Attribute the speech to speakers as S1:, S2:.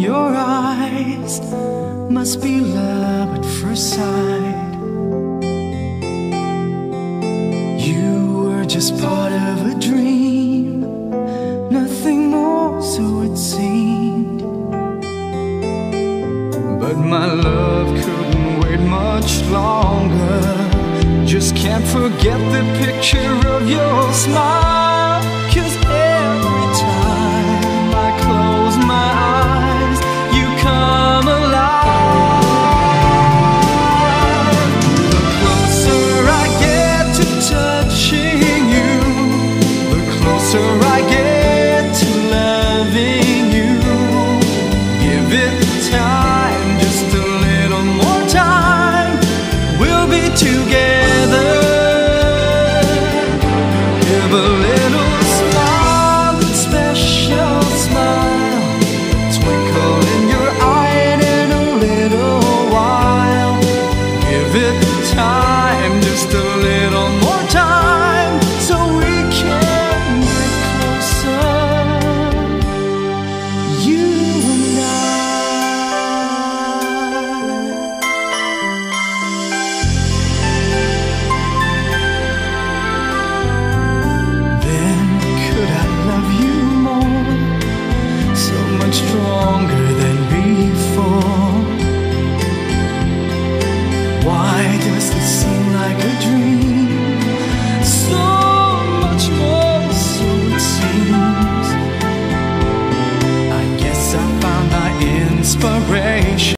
S1: your eyes must be love at first sight. You were just part of a dream, nothing more, so it seemed. But my love couldn't wait much longer. Just can't forget the picture of your smile. closer I get to loving you. Give it time, just a little more time. We'll be together. Give a little smile, a special smile. Twinkle in your eye, and in a little while. Give it time, just a little. inspiration